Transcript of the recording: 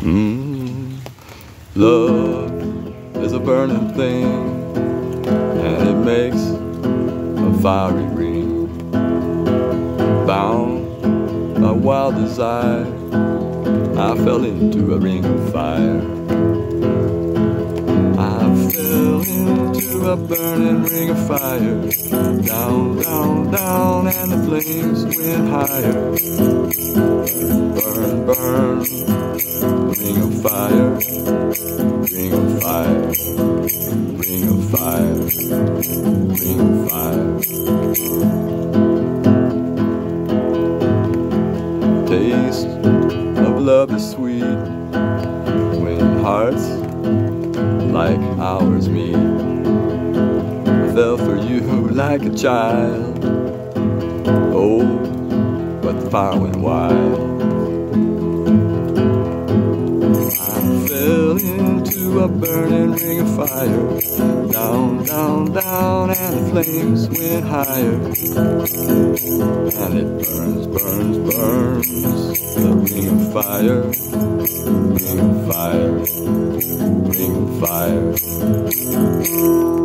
Mm. Love is a burning thing, and it makes a fiery ring. Bound by wild desire, I fell into a ring of fire. I fell into a burning ring of fire. Down, down, down, and the flames went higher. Burn, burn, fire, ring of fire, ring of fire, ring of fire. Taste of love is sweet when hearts like ours meet. I fell for you like a child. Oh, but fire went wild. Into a burning ring of fire. Down, down, down, and the flames went higher. And it burns, burns, burns. The ring of fire, ring of fire, ring of fire.